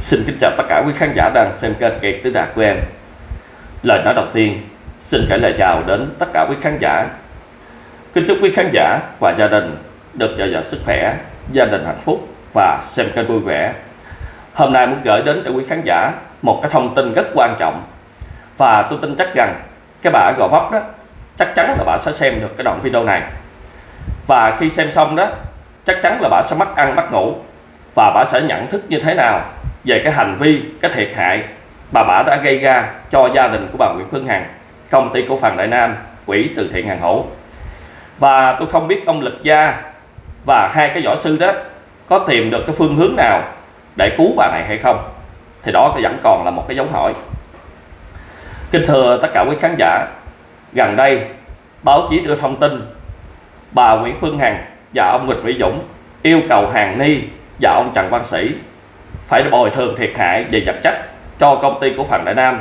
Xin kính chào tất cả quý khán giả đang xem kênh Kiệt Tứ Đạt của em. Lời nói đầu tiên, Xin gửi lời chào đến tất cả quý khán giả. Kính chúc quý khán giả và gia đình được dồi dào sức khỏe, Gia đình hạnh phúc và xem kênh vui vẻ. Hôm nay muốn gửi đến cho quý khán giả một cái thông tin rất quan trọng. Và tôi tin chắc rằng cái bà Gò Vấp đó, Chắc chắn là bà sẽ xem được cái đoạn video này. Và khi xem xong đó, Chắc chắn là bà sẽ mắc ăn, mắc ngủ và bà sẽ nhận thức như thế nào về cái hành vi, cái thiệt hại bà bả đã gây ra cho gia đình của bà Nguyễn Phương Hằng, công ty cổ phần Đại Nam, quỹ từ thiện hàng Hổ. Và tôi không biết ông Lực Gia và hai cái võ sư đó có tìm được cái phương hướng nào để cứu bà này hay không. Thì đó vẫn còn là một cái dấu hỏi. Kính thưa tất cả quý khán giả, gần đây báo chí đưa thông tin bà Nguyễn Phương Hằng và ông Nguyễn Vĩ Dũng yêu cầu Hàng Ni và ông Trần Văn Sĩ phải bồi thường thiệt hại về vật chất cho công ty cổ phần Đại Nam.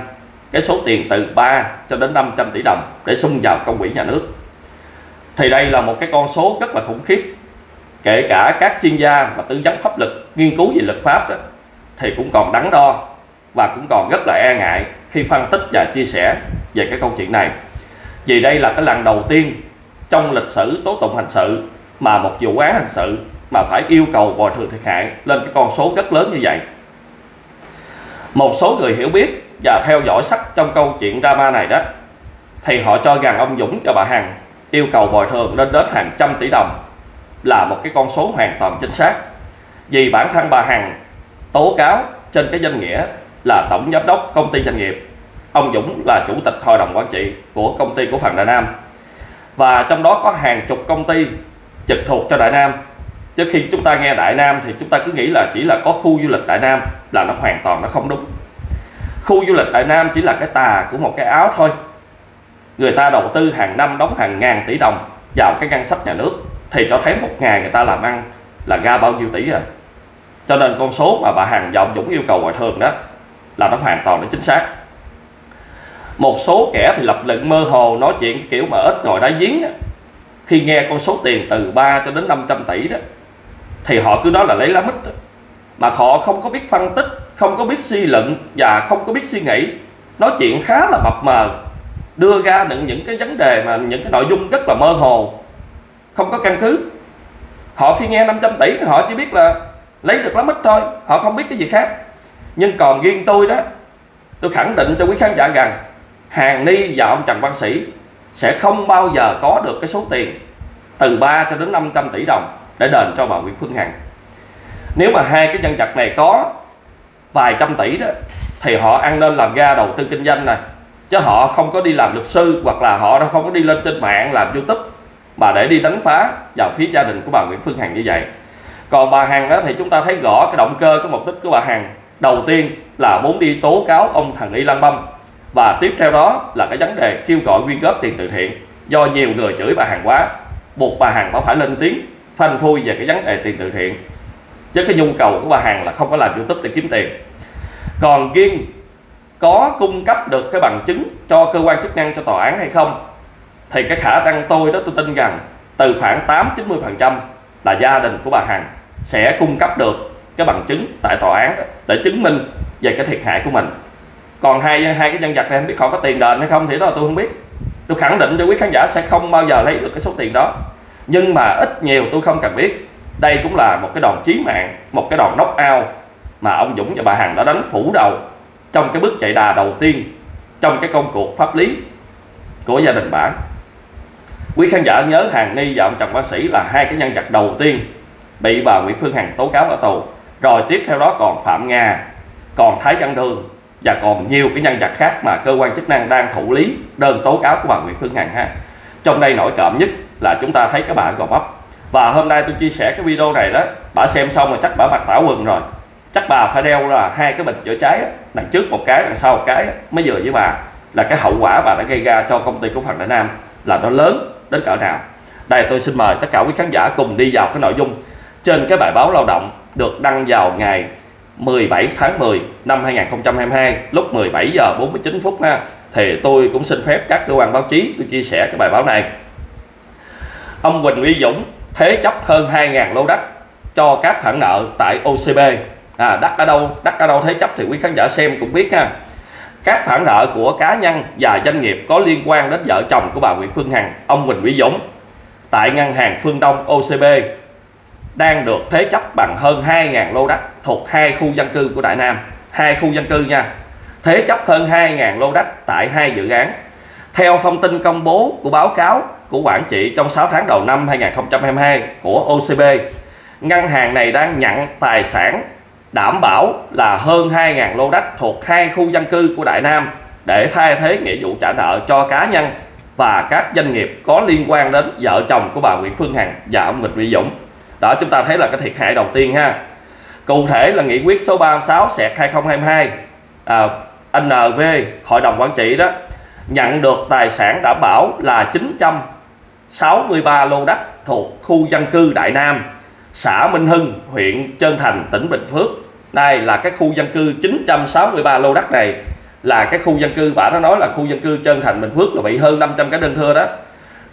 Cái số tiền từ 3 cho đến 500 tỷ đồng để xung vào công quỹ nhà nước. Thì đây là một cái con số rất là khủng khiếp. Kể cả các chuyên gia và tư vấn pháp luật nghiên cứu về luật pháp đó, thì cũng còn đắn đo và cũng còn rất là e ngại khi phân tích và chia sẻ về cái câu chuyện này. Vì đây là cái lần đầu tiên trong lịch sử tố tụng hình sự mà một vụ án hình sự mà phải yêu cầu bồi thường thiệt hại lên cái con số rất lớn như vậy. Một số người hiểu biết và theo dõi sắc trong câu chuyện drama này đó, thì họ cho rằng ông Dũng và bà Hằng yêu cầu bồi thường lên đến hàng trăm tỷ đồng là một cái con số hoàn toàn chính xác. Vì bản thân bà Hằng tố cáo trên cái danh nghĩa là tổng giám đốc công ty doanh nghiệp. Ông Dũng là chủ tịch hội đồng quản trị của công ty cổ phần Đại Nam. Và trong đó có hàng chục công ty trực thuộc cho Đại Nam chứ khi chúng ta nghe Đại Nam thì chúng ta cứ nghĩ là chỉ là có khu du lịch Đại Nam là nó hoàn toàn nó không đúng. Khu du lịch Đại Nam chỉ là cái tà của một cái áo thôi. Người ta đầu tư hàng năm đóng hàng ngàn tỷ đồng vào cái ngân sách nhà nước thì cho thấy một ngày người ta làm ăn là ra bao nhiêu tỷ rồi cho nên con số mà bà Hằng và ông Dũng yêu cầu bồi thường đó là nó hoàn toàn nó chính xác. Một số kẻ thì lập luận mơ hồ nói chuyện kiểu mà ít ngồi đá giếng đó. khi nghe con số tiền từ 3 cho đến 500 tỷ đó thì họ cứ nói là lấy lá mít. Đó. mà họ không có biết phân tích, không có biết suy luận và không có biết suy nghĩ. Nói chuyện khá là mập mờ, đưa ra những những cái vấn đề mà, những cái nội dung rất là mơ hồ, không có căn cứ. Họ khi nghe 500 tỷ họ chỉ biết là lấy được lá mít thôi, họ không biết cái gì khác. Nhưng còn riêng tôi đó, tôi khẳng định cho quý khán giả rằng hàng ni và ông trần văn sĩ sẽ không bao giờ có được cái số tiền từ 3 cho đến 500 tỷ đồng để đền cho bà Nguyễn Phương Hằng. Nếu mà hai cái nhân vật này có vài trăm tỷ đó, thì họ ăn nên làm ra đầu tư kinh doanh này. Chứ họ không có đi làm luật sư, hoặc là họ không có đi lên trên mạng làm youtube, mà để đi đánh phá vào phía gia đình của bà Nguyễn Phương Hằng như vậy. Còn bà Hằng đó thì chúng ta thấy rõ cái động cơ, cái mục đích của bà Hằng. Đầu tiên là muốn đi tố cáo ông thằng Y Lan Băm. Và tiếp theo đó là cái vấn đề kêu gọi quyên góp tiền từ thiện. Do nhiều người chửi bà Hằng quá, buộc bà Hằng phải lên tiếng phanh phui về cái vấn đề tiền từ thiện. Chứ cái nhu cầu của bà Hằng là không có làm youtube để kiếm tiền. Còn riêng có cung cấp được cái bằng chứng cho cơ quan chức năng, cho tòa án hay không? Thì cái khả năng tôi đó tôi tin rằng từ khoảng 8 90 phần trăm là gia đình của bà Hằng sẽ cung cấp được cái bằng chứng tại tòa án để chứng minh về cái thiệt hại của mình. Còn hai hai cái nhân vật này không biết họ có tiền đền hay không thì đó là tôi không biết. Tôi khẳng định cho quý khán giả sẽ không bao giờ lấy được cái số tiền đó nhưng mà ít nhiều tôi không cần biết. Đây cũng là một cái đòn chí mạng, một cái đòn knock out mà ông Dũng và bà Hằng đã đánh phủ đầu trong cái bước chạy đà đầu tiên trong cái công cuộc pháp lý của gia đình bản quý khán giả nhớ Hàng Ni và ông Trần Bác Sĩ là hai cái nhân vật đầu tiên bị bà Nguyễn Phương Hằng tố cáo ở tù. Rồi tiếp theo đó còn Phạm Nga, còn Thái Văn Đường và còn nhiều cái nhân vật khác mà cơ quan chức năng đang thụ lý đơn tố cáo của bà Nguyễn Phương Hằng ha. Trong đây nổi cộm nhất là chúng ta thấy các bạn gò bắp. Và hôm nay tôi chia sẻ cái video này đó, bà xem xong rồi chắc bà mặc tảo quần rồi. Chắc bà phải đeo là hai cái bình chữa cháy đằng trước một cái, đằng sau một cái mới vừa với bà. Là cái hậu quả bà đã gây ra cho công ty cổ phần Đại Nam là nó lớn đến cỡ nào. Đây, tôi xin mời tất cả quý khán giả cùng đi vào cái nội dung trên cái bài báo lao động được đăng vào ngày 17 tháng 10 năm 2022 lúc 17 giờ 49 phút ha. Thì tôi cũng xin phép các cơ quan báo chí tôi chia sẻ cái bài báo này ông Quỳnh Uy Dũng thế chấp hơn 2.000 lô đất cho các khoản nợ tại OCB à, đất ở đâu? Đất ở đâu thế chấp thì quý khán giả xem cũng biết ha. Các khoản nợ của cá nhân và doanh nghiệp có liên quan đến vợ chồng của bà Nguyễn Phương Hằng ông Huỳnh Uy Dũng tại ngân hàng Phương Đông OCB đang được thế chấp bằng hơn 2.000 lô đất thuộc hai khu dân cư của Đại Nam. Hai khu dân cư nha. Thế chấp hơn 2.000 lô đất tại hai dự án. Theo thông tin công bố của báo cáo của quản trị trong 6 tháng đầu năm 2022 của OCB ngân hàng này đang nhận tài sản đảm bảo là hơn 2.000 lô đất thuộc hai khu dân cư của Đại Nam để thay thế nghĩa vụ trả nợ cho cá nhân và các doanh nghiệp có liên quan đến vợ chồng của bà Nguyễn Phương Hằng và ông Nguyễn Vĩ Dũng. Đó chúng ta thấy là cái thiệt hại đầu tiên ha. Cụ thể là nghị quyết số 36 sẹt 2022 à, NV Hội đồng Quản trị đó nhận được tài sản đảm bảo là 900 963 lô đất thuộc khu dân cư Đại Nam xã Minh Hưng, huyện Trơn Thành, tỉnh Bình Phước. Đây là cái khu dân cư 963 lô đất này là cái khu dân cư bà nó nói là khu dân cư Trơn Thành Bình Phước là bị hơn 500 cái đơn thưa đó.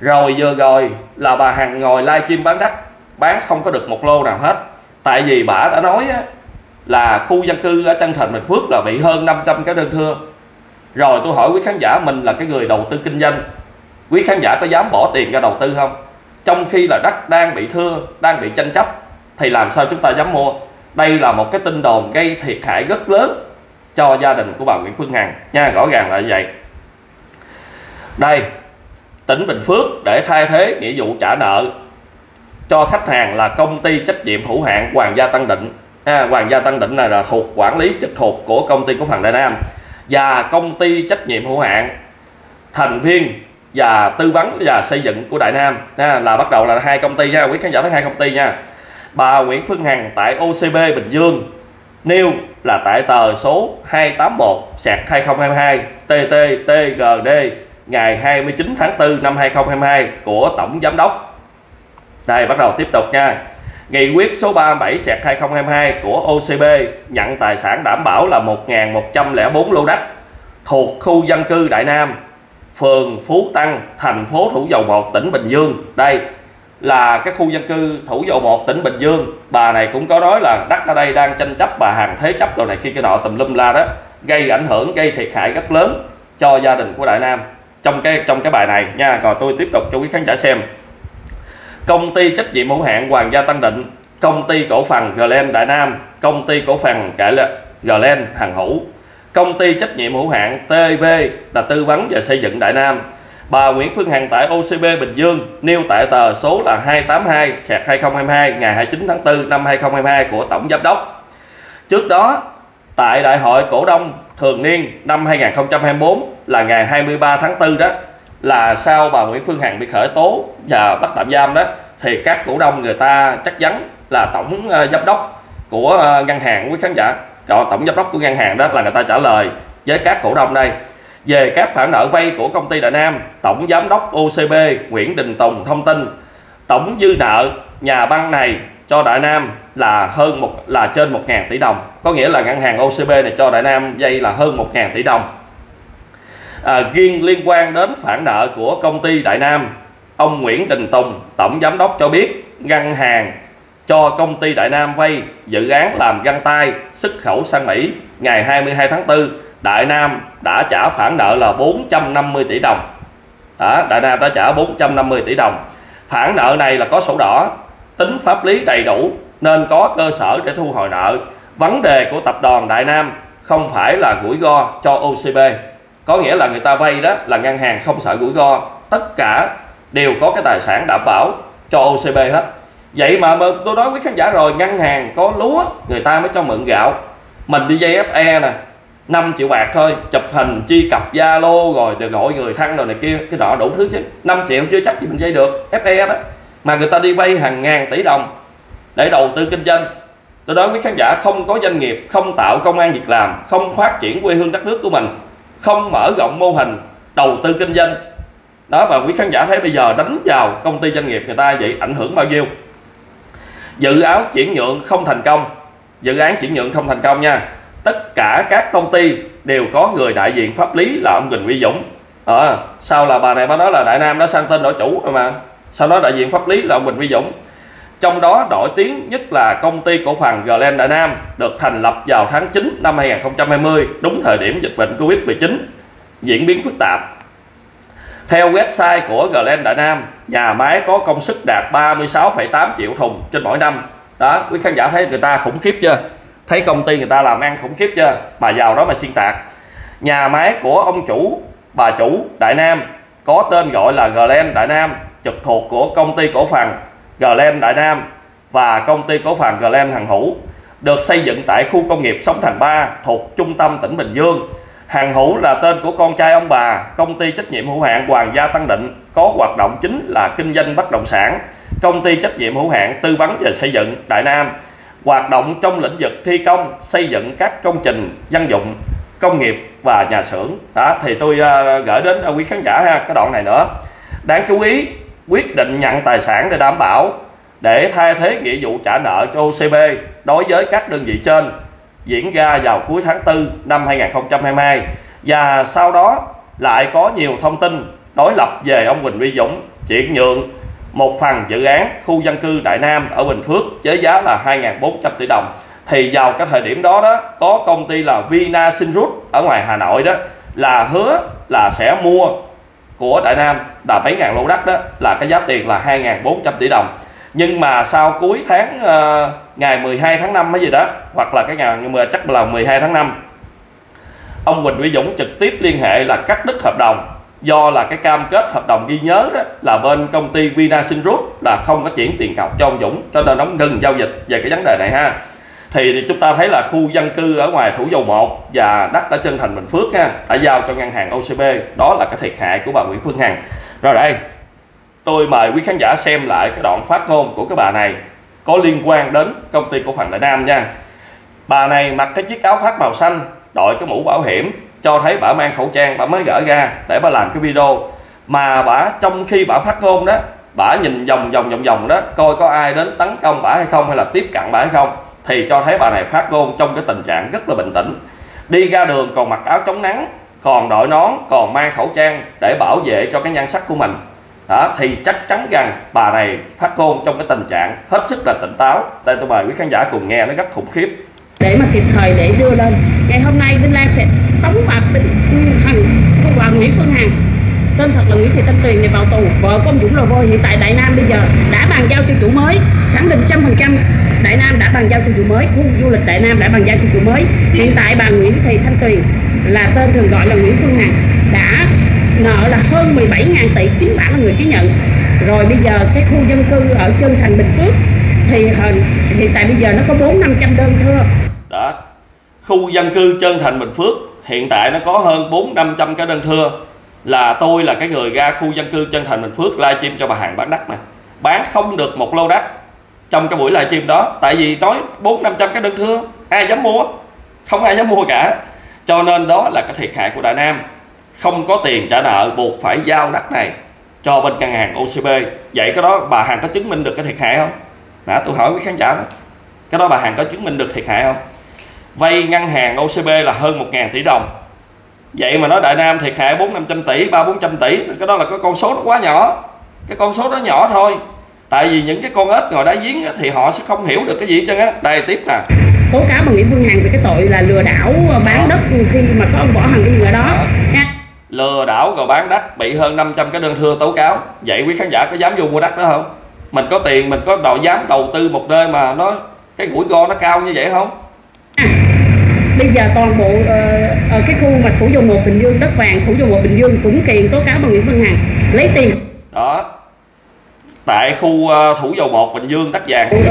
Rồi vừa rồi là bà Hằng ngồi livestream bán đất, bán không có được một lô nào hết. Tại vì bà đã nói á, là khu dân cư ở Trân Thành Bình Phước là bị hơn 500 cái đơn thưa. Rồi tôi hỏi quý khán giả mình là cái người đầu tư kinh doanh, quý khán giả có dám bỏ tiền ra đầu tư không? trong khi là đất đang bị thưa đang bị tranh chấp thì làm sao chúng ta dám mua? Đây là một cái tin đồn gây thiệt hại rất lớn cho gia đình của bà Nguyễn Phương Hằng. Nha rõ ràng là vậy. Đây tỉnh Bình Phước để thay thế nghĩa vụ trả nợ cho khách hàng là công ty trách nhiệm hữu hạn Hoàng gia Tân Định. À, Hoàng gia Tân Định này là thuộc quản lý trực thuộc của công ty cổ phần Đại Nam và công ty trách nhiệm hữu hạn thành viên và tư vấn và xây dựng của Đại Nam. Ha, là bắt đầu là hai công ty nha quý khán giả thấy hai công ty nha. Bà Nguyễn Phương Hằng tại OCB Bình Dương nêu là tại tờ số 281 sạc 2022 TT TGD ngày 29 tháng 4 năm 2022 của Tổng Giám đốc. Đây bắt đầu tiếp tục nha. Nghị quyết số 37 sạc 2022 của OCB nhận tài sản đảm bảo là 1.104 lô đất thuộc khu dân cư Đại Nam phường Phú Tăng, thành phố Thủ Dầu Một, tỉnh Bình Dương. Đây là cái khu dân cư Thủ Dầu Một, tỉnh Bình Dương. Bà này cũng có nói là đất ở đây đang tranh chấp bà hàng thế chấp đồ này kia cái nọ tùm lum la đó, gây ảnh hưởng, gây thiệt hại rất lớn cho gia đình của Đại Nam trong cái trong cái bài này nha. Rồi tôi tiếp tục cho quý khán giả xem. Công ty trách nhiệm hữu hạn Hoàng gia Tân Định, công ty cổ phần Glen Đại Nam, công ty cổ phần Glen Hằng Hữu công ty trách nhiệm hữu hạn TV là tư vấn và xây dựng Đại Nam. Bà Nguyễn Phương Hằng tại OCB Bình Dương nêu tại tờ số là 282/2022 ngày 29 tháng 4 năm 2022 của Tổng Giám đốc. Trước đó, tại Đại hội Cổ đông thường niên năm 2024 là ngày 23 tháng 4 đó, là sau bà Nguyễn Phương Hằng bị khởi tố và bắt tạm giam đó, thì các cổ đông người ta chắc chắn là tổng ờ, giám đốc của ờ, ngân hàng quý khán giả tổng giám đốc của ngân hàng đó là người ta trả lời với các cổ đông đây. Về các khoản nợ vay của công ty Đại Nam tổng giám đốc OCB Nguyễn Đình Tùng thông tin tổng dư nợ nhà băng này cho Đại Nam là hơn một là trên 1.000 tỷ đồng. Có nghĩa là ngân hàng OCB này cho Đại Nam vay là hơn 1.000 tỷ đồng. À, riêng liên quan đến khoản nợ của công ty Đại Nam ông Nguyễn Đình Tùng tổng giám đốc cho biết ngân hàng cho công ty Đại Nam vay dự án làm găng tay xuất khẩu sang Mỹ. Ngày 22 tháng 4 Đại Nam đã trả khoản nợ là 450 tỷ đồng. Đó, Đại Nam đã trả 450 tỷ đồng. Khoản nợ này là có sổ đỏ tính pháp lý đầy đủ nên có cơ sở để thu hồi nợ. Vấn đề của tập đoàn Đại Nam không phải là gũi go cho OCB có nghĩa là người ta vay đó là ngân hàng không sợ gũi go. Tất cả đều có cái tài sản đảm bảo cho OCB hết vậy mà, mà tôi nói với khán giả rồi ngân hàng có lúa người ta mới cho mượn gạo. Mình đi dây FE nè 5 triệu bạc thôi chụp hình chi cập Zalo rồi được gọi người thân rồi này kia cái nọ đủ thứ chứ. 5 triệu chưa chắc gì mình dây được FE đó. Mà người ta đi vay hàng ngàn tỷ đồng để đầu tư kinh doanh. Tôi nói với khán giả không có doanh nghiệp không tạo công an việc làm không phát triển quê hương đất nước của mình không mở rộng mô hình đầu tư kinh doanh. Đó và quý khán giả thấy bây giờ đánh vào công ty doanh nghiệp người ta vậy ảnh hưởng bao nhiêu? Dự án chuyển nhượng không thành công. Dự án chuyển nhượng không thành công nha. Tất cả các công ty đều có người đại diện pháp lý là ông Quỳnh Huy Dũng. À, sau là bà này bà nói là Đại Nam đã sang tên đổi chủ mà. Sau đó đại diện pháp lý là ông Quỳnh Huy Dũng. Trong đó nổi tiếng nhất là công ty cổ phần Glen Đại Nam được thành lập vào tháng 9 năm 2020 đúng thời điểm dịch bệnh Covid-19 diễn biến phức tạp theo website của Glen Đại Nam nhà máy có công suất đạt 36,8 triệu thùng trên mỗi năm. Đó quý khán giả thấy người ta khủng khiếp chưa? Thấy công ty người ta làm ăn khủng khiếp chưa? Mà giàu đó mà xuyên tạc. Nhà máy của ông chủ bà chủ Đại Nam có tên gọi là Glen Đại Nam trực thuộc của công ty cổ phần Glen Đại Nam và công ty cổ phần Glen Hằng Hữu được xây dựng tại khu công nghiệp Sóng Thành 3 thuộc trung tâm tỉnh Bình Dương. Hàng Hữu là tên của con trai ông bà, công ty trách nhiệm hữu hạn Hoàng gia Tăng Định có hoạt động chính là kinh doanh bất động sản, công ty trách nhiệm hữu hạn tư vấn và xây dựng Đại Nam hoạt động trong lĩnh vực thi công, xây dựng các công trình dân dụng, công nghiệp và nhà xưởng. Đó thì tôi uh, gửi đến uh, quý khán giả ha cái đoạn này nữa. Đáng chú ý, quyết định nhận tài sản để đảm bảo để thay thế nghĩa vụ trả nợ cho OCB đối với các đơn vị trên diễn ra vào cuối tháng 4 năm 2022 và sau đó lại có nhiều thông tin đối lập về ông Quỳnh Uy Dũng chuyển nhượng một phần dự án khu dân cư Đại Nam ở Bình Phước với giá là 2.400 tỷ đồng. Thì vào cái thời điểm đó đó có công ty là Vina Sinrut ở ngoài Hà Nội đó là hứa là sẽ mua của Đại Nam là mấy ngàn lô đất đó là cái giá tiền là 2.400 tỷ đồng. Nhưng mà sau cuối tháng uh, ngày 12 tháng 5 hay gì đó hoặc là cái ngày nhưng mà chắc là 12 tháng 5 ông Quỳnh Huy Dũng trực tiếp liên hệ là cắt đứt hợp đồng do là cái cam kết hợp đồng ghi nhớ đó là bên công ty Vinasinrut là không có chuyển tiền cọc cho ông Dũng cho nên ông ngừng giao dịch về cái vấn đề này ha. Thì chúng ta thấy là khu dân cư ở ngoài Thủ Dầu Một và đất ở chân thành Bình Phước ha, đã giao cho ngân hàng OCB đó là cái thiệt hại của bà Nguyễn Phương Hằng. Rồi đây tôi mời quý khán giả xem lại cái đoạn phát ngôn của cái bà này có liên quan đến công ty cổ phần Đại Nam nha. Bà này mặc cái chiếc áo khoác màu xanh, đội cái mũ bảo hiểm, cho thấy bà mang khẩu trang, bà mới gỡ ra để bà làm cái video. Mà bà, trong khi bà phát ngôn đó, bà nhìn vòng vòng vòng vòng đó, coi có ai đến tấn công bà hay không, hay là tiếp cận bà hay không, thì cho thấy bà này phát ngôn trong cái tình trạng rất là bình tĩnh. Đi ra đường còn mặc áo chống nắng, còn đội nón, còn mang khẩu trang để bảo vệ cho cái nhan sắc của mình đó thì chắc chắn rằng bà này phát ngôn trong cái tình trạng hết sức là tỉnh táo. Đây tôi mời quý khán giả cùng nghe nó rất khủng khiếp. Để mà kịp thời để đưa lên. Ngày hôm nay Vinh Lan sẽ tống phạt Hằng không vào Nguyễn Phương Hằng. Tên thật là Nguyễn Thị Thanh Tuyền này vào tù. Vợ công Dũng Lò Vôi hiện tại Đại Nam bây giờ đã bàn giao cho chủ mới. Khẳng định trăm phần trăm Đại Nam đã bàn giao cho chủ mới. Khu du lịch Đại Nam đã bàn giao cho chủ mới. Hiện tại bà Nguyễn Thị Thanh Tuyền là tên thường gọi là Nguyễn Phương Hằng đã nợ là hơn 17.000 tỷ chính bản là người ký nhận. Rồi bây giờ cái khu dân cư ở chân thành Bình Phước thì hiện tại bây giờ nó có bốn năm trăm đơn thưa đó. Khu dân cư chân thành Bình Phước, hiện tại nó có hơn bốn năm trăm cái đơn thưa là tôi là cái người ra khu dân cư chân thành Bình Phước livestream cho bà Hằng bán đất này bán không được một lô đất trong cái buổi livestream đó. Tại vì nói bốn năm trăm cái đơn thưa ai dám mua? Không ai dám mua cả. Cho nên đó là cái thiệt hại của Đại Nam không có tiền trả nợ buộc phải giao đất này cho bên ngân hàng OCB vậy cái đó bà Hằng có chứng minh được cái thiệt hại không? Đã tôi hỏi quý khán giả đó. Cái đó bà Hằng có chứng minh được thiệt hại không? Vay ngân hàng OCB là hơn 1.000 tỷ đồng. Vậy mà nói Đại Nam thiệt hại 4 500 tỷ 3 400 tỷ cái đó là cái con số nó quá nhỏ. Cái con số đó nhỏ thôi. Tại vì những cái con ếch ngồi đá giếng thì họ sẽ không hiểu được cái gì chứ á. Đây tiếp nè. Tố cáo bà Nguyễn Phương Hằng về cái tội là lừa đảo bán đất khi mà có ông Võ Hằng Yên ở đó. Nha lừa đảo rồi bán đất bị hơn 500 cái đơn thưa tố cáo. Vậy quý khán giả có dám vô mua đất đó không? Mình có tiền mình có đầu dám đầu tư một nơi mà nó cái rủi ro nó cao như vậy không? À, bây giờ toàn bộ uh, ở cái khu mà thủ dầu một bình dương đất vàng thủ dầu một bình dương cũng kiện tố cáo bà nguyễn phương hằng. Lấy tiền. Đó. Tại khu uh, thủ dầu một bình dương đất vàng. Uh,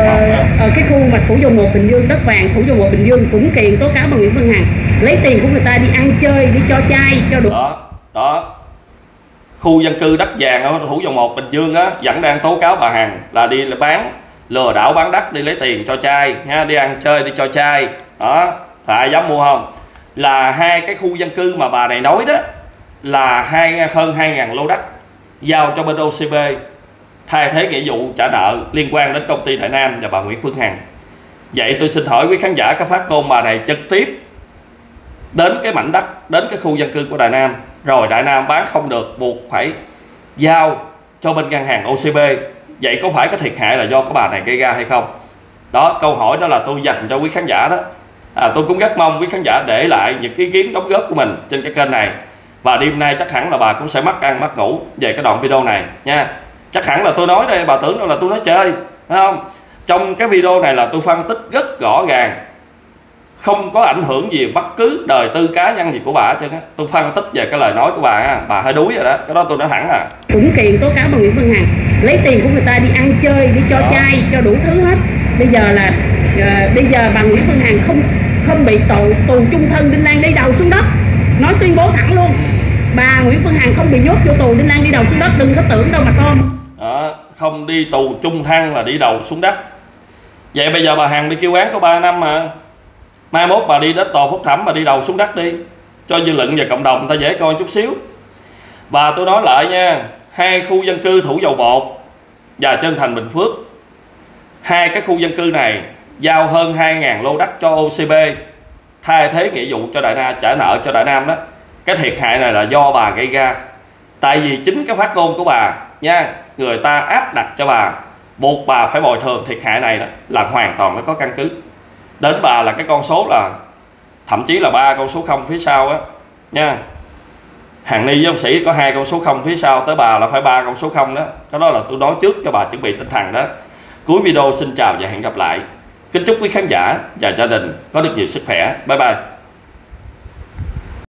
ở cái khu mà thủ dầu một bình dương đất vàng thủ dầu một bình dương cũng kiện tố cáo bà nguyễn phương hằng. Lấy tiền của người ta đi ăn chơi đi cho chai cho đủ đó đó. Khu dân cư đất vàng ở thủ dầu một, bình dương á, vẫn đang tố cáo bà hằng là đi bán, lừa đảo bán đất, đi lấy tiền cho trai nha đi ăn chơi đi cho trai. Đó. Phải dám mua không? Là hai cái khu dân cư mà bà này nói đó, là hai, hơn 2.000 lô đất giao cho bên OCB thay thế nghĩa vụ trả nợ liên quan đến công ty Đại Nam và bà Nguyễn Phương Hằng. Vậy tôi xin hỏi quý khán giả có phát ngôn bà này trực tiếp đến cái mảnh đất, đến cái khu dân cư của Đại Nam rồi Đại Nam bán không được buộc phải giao cho bên ngân hàng OCB vậy có phải cái thiệt hại là do cái bà này gây ra hay không? Đó câu hỏi đó là tôi dành cho quý khán giả đó. À, tôi cũng rất mong quý khán giả để lại những ý kiến đóng góp của mình trên cái kênh này. Và đêm nay chắc hẳn là bà cũng sẽ mất ăn mất ngủ về cái đoạn video này nha. Chắc hẳn là tôi nói đây bà tưởng đâu là tôi nói chơi phải không? Trong cái video này là tôi phân tích rất rõ ràng không có ảnh hưởng gì bất cứ đời tư cá nhân gì của bà chứ tôi phân tích về cái lời nói của bà bà hơi đuối rồi đó cái đó tôi nói thẳng à. Cũng kiện tố cáo bà Nguyễn Phương Hằng lấy tiền của người ta đi ăn chơi đi cho trai cho đủ thứ hết. Bây giờ là uh, bây giờ bà Nguyễn Phương Hằng không không bị tội tù chung thân Đinh Lan đi đầu xuống đất. Nói tuyên bố thẳng luôn. Bà Nguyễn Phương Hằng không bị nhốt vô tù Đinh Lan đi đầu xuống đất đừng có tưởng đâu mà con. Đó, không đi tù chung thân là đi đầu xuống đất. Vậy bây giờ bà Hằng đi kêu án có 3 năm mà mai mốt bà đi đến tòa phúc thẩm, bà đi đầu xuống đất đi. Cho dư luận và cộng đồng, người ta dễ coi chút xíu. Và tôi nói lại nha, hai khu dân cư thủ dầu bột và chân thành bình phước, hai cái khu dân cư này giao hơn 2.000 lô đất cho OCB thay thế nghĩa vụ cho Đại Nam trả nợ cho Đại Nam đó. Cái thiệt hại này là do bà gây ra. Tại vì chính cái phát ngôn của bà nha, người ta áp đặt cho bà, buộc bà phải bồi thường thiệt hại này đó là hoàn toàn nó có căn cứ đến bà là cái con số là, thậm chí là ba con số không phía sau á, nha. Hàng ni với ông sĩ có hai con số không phía sau, tới bà là phải ba con số không đó. Cái đó là tôi nói trước cho bà chuẩn bị tinh thần đó. Cuối video xin chào và hẹn gặp lại. Kính chúc quý khán giả và gia đình có được nhiều sức khỏe. Bye bye.